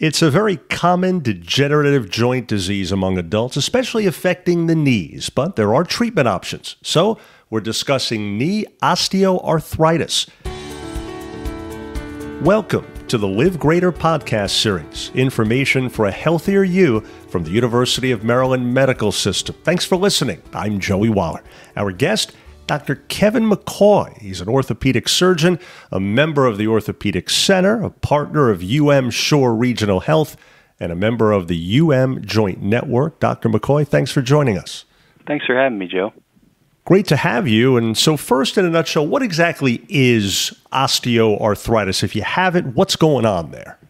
It's a very common degenerative joint disease among adults, especially affecting the knees, but there are treatment options. So, we're discussing knee osteoarthritis. Welcome to the Live Greater podcast series information for a healthier you from the University of Maryland Medical System. Thanks for listening. I'm Joey Wahler. Our guest, Dr. Kevin McCoy. He's an orthopedic surgeon, a member of the Orthopedic Center, a partner of UM Shore Regional Health, and a member of the UM Joint Network. Dr. McCoy, thanks for joining us. Thanks for having me, Joe. Great to have you. And so, first, in a nutshell, what exactly is osteoarthritis? If you haven't, what's going on there?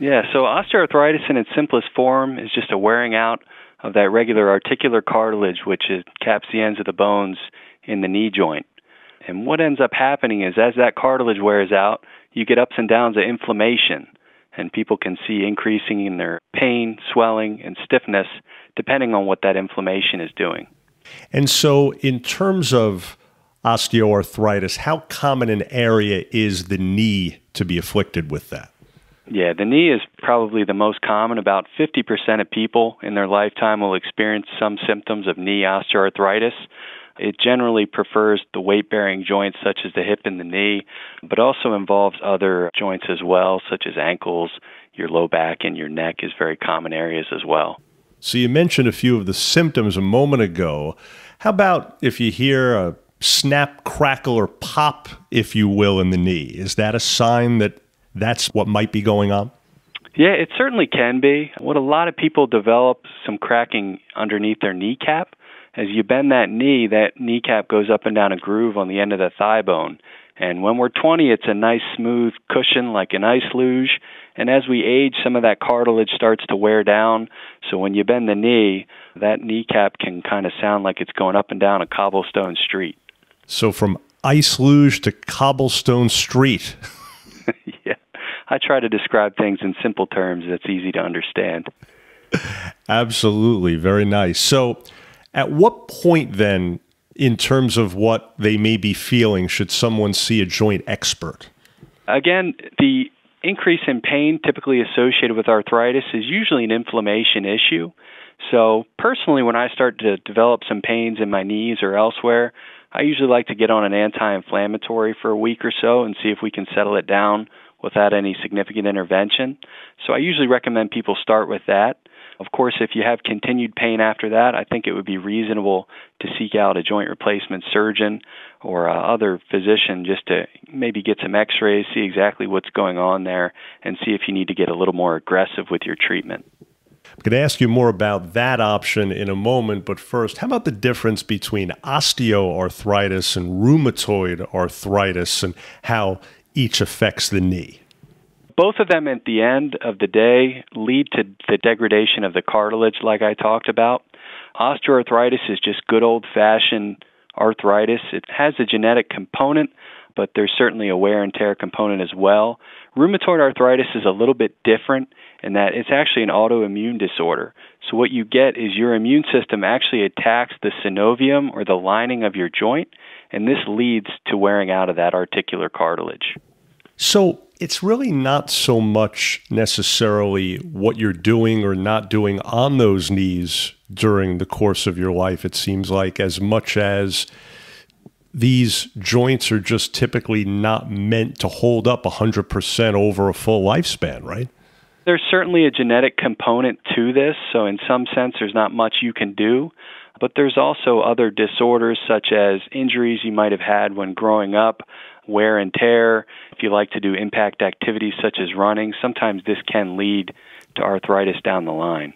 Yeah, so osteoarthritis in its simplest form is just a wearing out of that regular articular cartilage, which is, caps the ends of the bones in the knee joint. And what ends up happening is as that cartilage wears out, you get ups and downs of inflammation. And people can see increasing in their pain, swelling, and stiffness depending on what that inflammation is doing. And so, in terms of osteoarthritis, how common an area is the knee to be afflicted with that? Yeah, the knee is probably the most common. About 50% of people in their lifetime will experience some symptoms of knee osteoarthritis. It generally prefers the weight bearing joints such as the hip and the knee, but also involves other joints as well, such as ankles, your low back, and your neck is very common areas as well. So you mentioned a few of the symptoms a moment ago. How about if you hear a snap, crackle, or pop, if you will, in the knee? Is that a sign that that's what might be going on? Yeah, it certainly can be. What a lot of people develop some cracking underneath their kneecap as you bend that knee, that kneecap goes up and down a groove on the end of the thigh bone. And when we're 20, it's a nice smooth cushion like an ice luge. And as we age, some of that cartilage starts to wear down. So when you bend the knee, that kneecap can kind of sound like it's going up and down a cobblestone street. So from ice luge to cobblestone street. yeah. I try to describe things in simple terms that's easy to understand. Absolutely. Very nice. So at what point then, in terms of what they may be feeling, should someone see a joint expert? Again, the increase in pain typically associated with arthritis is usually an inflammation issue. So, personally, when I start to develop some pains in my knees or elsewhere, I usually like to get on an anti inflammatory for a week or so and see if we can settle it down without any significant intervention. So, I usually recommend people start with that. Of course, if you have continued pain after that, I think it would be reasonable to seek out a joint replacement surgeon or uh, other physician just to maybe get some x rays, see exactly what's going on there, and see if you need to get a little more aggressive with your treatment. I'm going to ask you more about that option in a moment, but first, how about the difference between osteoarthritis and rheumatoid arthritis and how each affects the knee? Both of them at the end of the day lead to the degradation of the cartilage, like I talked about. Osteoarthritis is just good old fashioned arthritis. It has a genetic component, but there's certainly a wear and tear component as well. Rheumatoid arthritis is a little bit different in that it's actually an autoimmune disorder. So, what you get is your immune system actually attacks the synovium or the lining of your joint, and this leads to wearing out of that articular cartilage. So, it's really not so much necessarily what you're doing or not doing on those knees during the course of your life, it seems like, as much as these joints are just typically not meant to hold up 100% over a full lifespan, right? There's certainly a genetic component to this, so in some sense, there's not much you can do. But there's also other disorders such as injuries you might have had when growing up, wear and tear. If you like to do impact activities such as running, sometimes this can lead to arthritis down the line.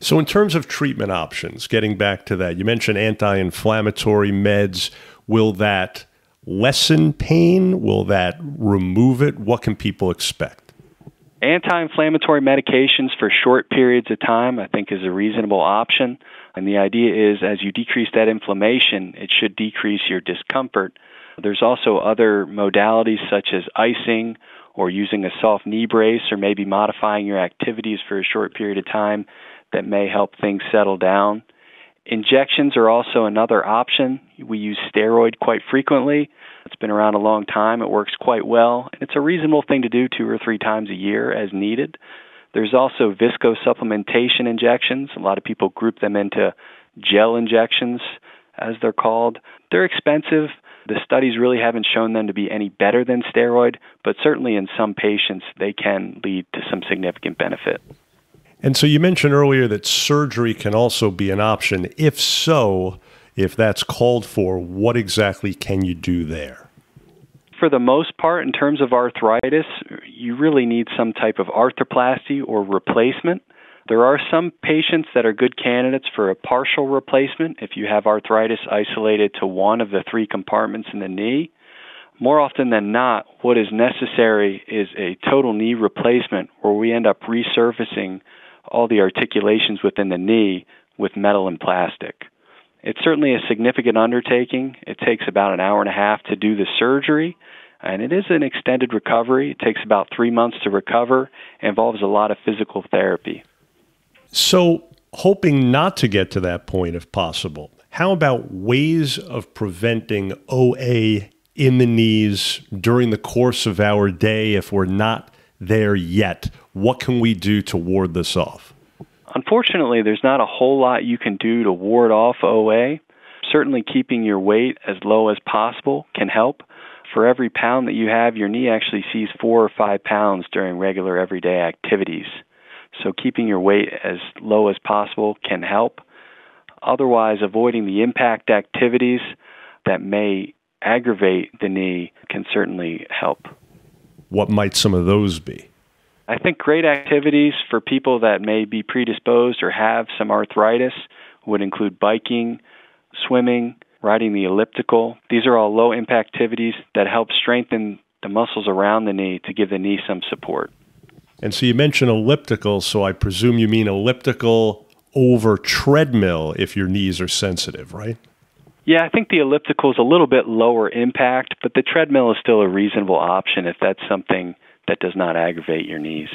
So, in terms of treatment options, getting back to that, you mentioned anti inflammatory meds. Will that lessen pain? Will that remove it? What can people expect? Anti inflammatory medications for short periods of time, I think, is a reasonable option. And the idea is as you decrease that inflammation, it should decrease your discomfort there's also other modalities such as icing or using a soft knee brace or maybe modifying your activities for a short period of time that may help things settle down. Injections are also another option. We use steroid quite frequently. It's been around a long time. It works quite well. And it's a reasonable thing to do two or three times a year as needed. There's also viscosupplementation injections. A lot of people group them into gel injections, as they're called. They're expensive. The studies really haven't shown them to be any better than steroid, but certainly in some patients, they can lead to some significant benefit. And so you mentioned earlier that surgery can also be an option. If so, if that's called for, what exactly can you do there? For the most part, in terms of arthritis, you really need some type of arthroplasty or replacement. There are some patients that are good candidates for a partial replacement if you have arthritis isolated to one of the three compartments in the knee. More often than not, what is necessary is a total knee replacement where we end up resurfacing all the articulations within the knee with metal and plastic. It's certainly a significant undertaking. It takes about an hour and a half to do the surgery, and it is an extended recovery. It takes about three months to recover, involves a lot of physical therapy. So, hoping not to get to that point if possible, how about ways of preventing OA in the knees during the course of our day if we're not there yet? What can we do to ward this off? Unfortunately, there's not a whole lot you can do to ward off OA. Certainly, keeping your weight as low as possible can help. For every pound that you have, your knee actually sees four or five pounds during regular everyday activities. So, keeping your weight as low as possible can help. Otherwise, avoiding the impact activities that may aggravate the knee can certainly help. What might some of those be? I think great activities for people that may be predisposed or have some arthritis would include biking, swimming, riding the elliptical. These are all low impact activities that help strengthen the muscles around the knee to give the knee some support. And so you mentioned elliptical, so I presume you mean elliptical over treadmill if your knees are sensitive, right? Yeah, I think the elliptical is a little bit lower impact, but the treadmill is still a reasonable option if that's something that does not aggravate your knees.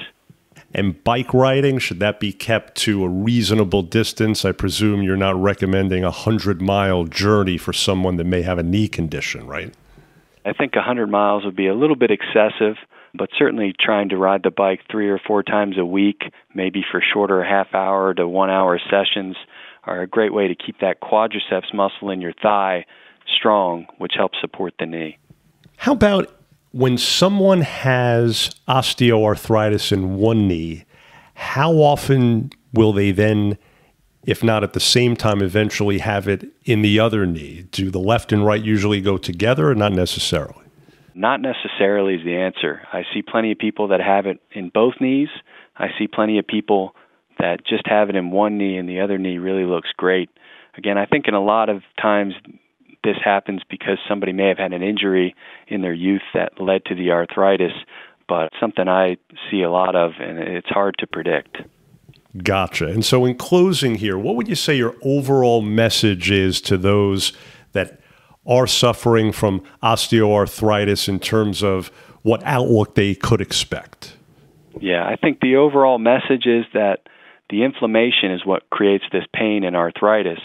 And bike riding, should that be kept to a reasonable distance? I presume you're not recommending a 100 mile journey for someone that may have a knee condition, right? I think 100 miles would be a little bit excessive, but certainly trying to ride the bike three or four times a week, maybe for shorter half hour to one hour sessions, are a great way to keep that quadriceps muscle in your thigh strong, which helps support the knee. How about when someone has osteoarthritis in one knee, how often will they then, if not at the same time, eventually have it in the other knee? Do the left and right usually go together or not necessarily? Not necessarily is the answer. I see plenty of people that have it in both knees. I see plenty of people that just have it in one knee and the other knee really looks great. Again, I think in a lot of times this happens because somebody may have had an injury in their youth that led to the arthritis, but something I see a lot of, and it's hard to predict. Gotcha. And so, in closing here, what would you say your overall message is to those that are suffering from osteoarthritis in terms of what outlook they could expect? Yeah, I think the overall message is that the inflammation is what creates this pain and arthritis.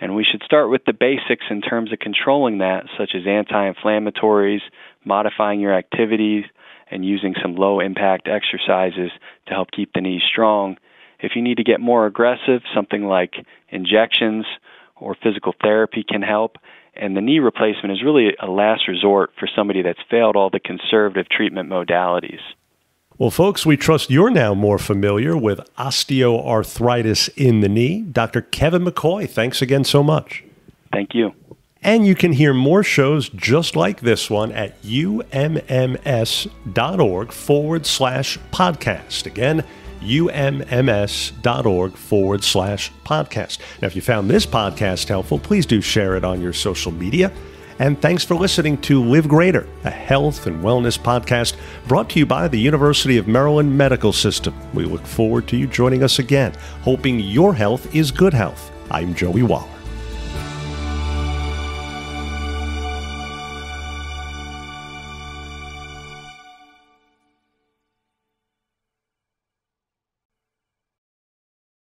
And we should start with the basics in terms of controlling that, such as anti inflammatories, modifying your activities, and using some low impact exercises to help keep the knees strong. If you need to get more aggressive, something like injections or physical therapy can help. And the knee replacement is really a last resort for somebody that's failed all the conservative treatment modalities. Well, folks, we trust you're now more familiar with osteoarthritis in the knee. Dr. Kevin McCoy, thanks again so much. Thank you. And you can hear more shows just like this one at umms.org forward slash podcast. Again, umms.org forward slash podcast. Now, if you found this podcast helpful, please do share it on your social media. And thanks for listening to Live Greater, a health and wellness podcast brought to you by the University of Maryland Medical System. We look forward to you joining us again, hoping your health is good health. I'm Joey Wall.